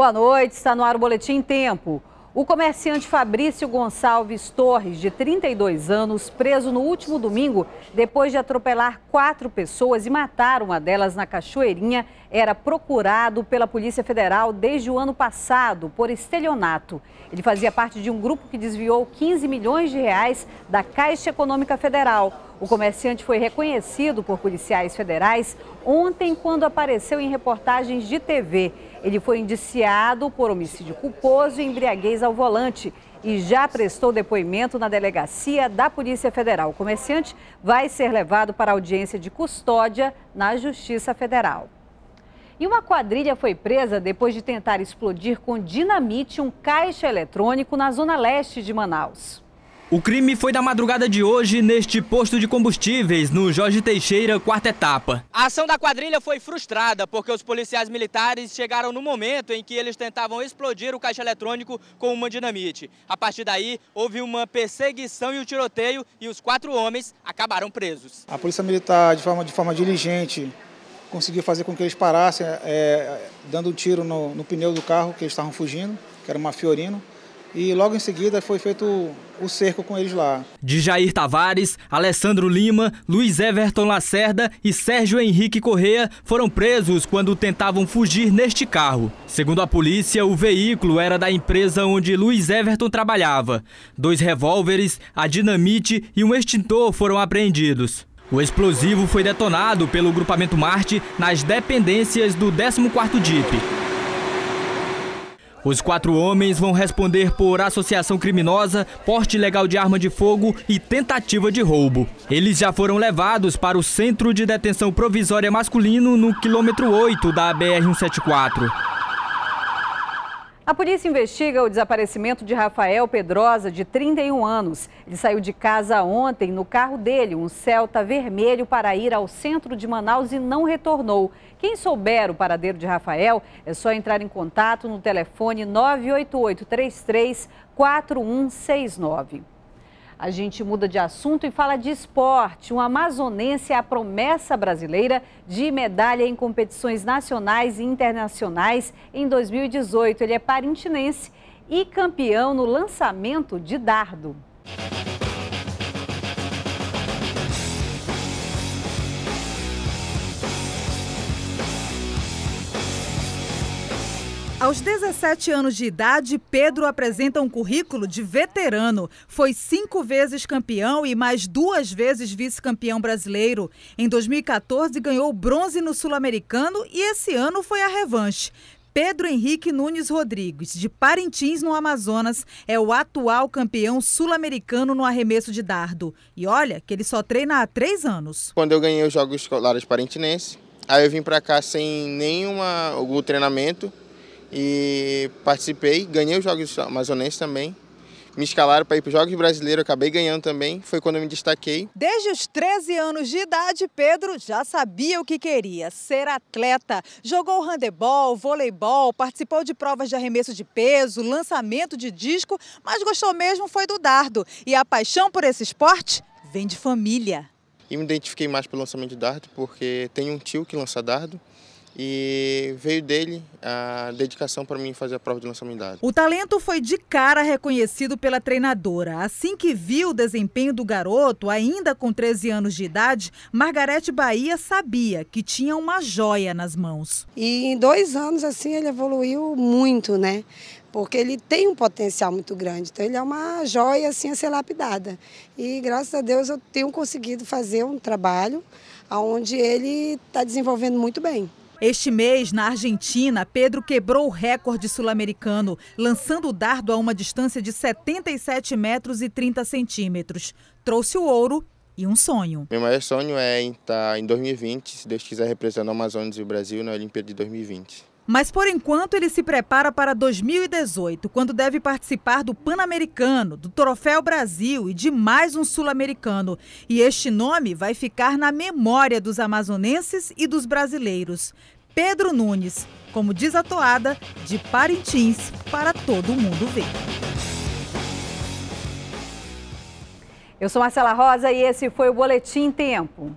Boa noite, está no ar o Boletim Tempo. O comerciante Fabrício Gonçalves Torres, de 32 anos, preso no último domingo depois de atropelar quatro pessoas e matar uma delas na Cachoeirinha, era procurado pela Polícia Federal desde o ano passado por estelionato. Ele fazia parte de um grupo que desviou 15 milhões de reais da Caixa Econômica Federal. O comerciante foi reconhecido por policiais federais ontem quando apareceu em reportagens de TV. Ele foi indiciado por homicídio culposo e embriaguez ao volante e já prestou depoimento na delegacia da Polícia Federal. O comerciante vai ser levado para audiência de custódia na Justiça Federal. E uma quadrilha foi presa depois de tentar explodir com dinamite um caixa eletrônico na zona leste de Manaus. O crime foi da madrugada de hoje neste posto de combustíveis, no Jorge Teixeira, quarta etapa. A ação da quadrilha foi frustrada porque os policiais militares chegaram no momento em que eles tentavam explodir o caixa eletrônico com uma dinamite. A partir daí, houve uma perseguição e um tiroteio e os quatro homens acabaram presos. A polícia militar, de forma, de forma diligente, conseguiu fazer com que eles parassem, é, dando um tiro no, no pneu do carro que eles estavam fugindo, que era uma Fiorino e logo em seguida foi feito o cerco com eles lá. De Jair Tavares, Alessandro Lima, Luiz Everton Lacerda e Sérgio Henrique Correa foram presos quando tentavam fugir neste carro. Segundo a polícia, o veículo era da empresa onde Luiz Everton trabalhava. Dois revólveres, a dinamite e um extintor foram apreendidos. O explosivo foi detonado pelo grupamento Marte nas dependências do 14º DIP. Os quatro homens vão responder por associação criminosa, porte ilegal de arma de fogo e tentativa de roubo. Eles já foram levados para o Centro de Detenção Provisória Masculino no quilômetro 8 da BR-174. A polícia investiga o desaparecimento de Rafael Pedrosa, de 31 anos. Ele saiu de casa ontem no carro dele, um Celta vermelho, para ir ao centro de Manaus e não retornou. Quem souber o paradeiro de Rafael, é só entrar em contato no telefone 988 33 4169. A gente muda de assunto e fala de esporte. Um amazonense é a promessa brasileira de medalha em competições nacionais e internacionais em 2018. Ele é parintinense e campeão no lançamento de dardo. Aos 17 anos de idade, Pedro apresenta um currículo de veterano. Foi cinco vezes campeão e mais duas vezes vice-campeão brasileiro. Em 2014, ganhou bronze no Sul-Americano e esse ano foi a revanche. Pedro Henrique Nunes Rodrigues, de Parintins, no Amazonas, é o atual campeão sul-americano no arremesso de dardo. E olha que ele só treina há três anos. Quando eu ganhei os Jogos Escolares Parintinense, aí eu vim para cá sem nenhuma, algum treinamento e participei, ganhei os Jogos Amazonenses também. Me escalaram para ir para os Jogos Brasileiros, acabei ganhando também, foi quando eu me destaquei. Desde os 13 anos de idade, Pedro já sabia o que queria, ser atleta. Jogou handebol, voleibol, participou de provas de arremesso de peso, lançamento de disco, mas gostou mesmo foi do dardo. E a paixão por esse esporte vem de família. E me identifiquei mais pelo lançamento de dardo, porque tenho um tio que lança dardo e veio dele a dedicação para mim fazer a prova de lançamento O talento foi de cara reconhecido pela treinadora. Assim que viu o desempenho do garoto, ainda com 13 anos de idade, Margarete Bahia sabia que tinha uma joia nas mãos. E em dois anos, assim, ele evoluiu muito, né? Porque ele tem um potencial muito grande. Então, ele é uma joia, assim, a ser lapidada. E, graças a Deus, eu tenho conseguido fazer um trabalho onde ele está desenvolvendo muito bem. Este mês, na Argentina, Pedro quebrou o recorde sul-americano, lançando o dardo a uma distância de 77 metros e 30 centímetros. Trouxe o ouro e um sonho. Meu maior sonho é estar em 2020, se Deus quiser, representando o Amazonas e o Brasil na Olimpíada de 2020. Mas por enquanto ele se prepara para 2018, quando deve participar do Pan-Americano, do Troféu Brasil e de mais um sul-americano. E este nome vai ficar na memória dos amazonenses e dos brasileiros. Pedro Nunes, como diz a toada, de Parintins para todo mundo ver. Eu sou Marcela Rosa e esse foi o Boletim Tempo.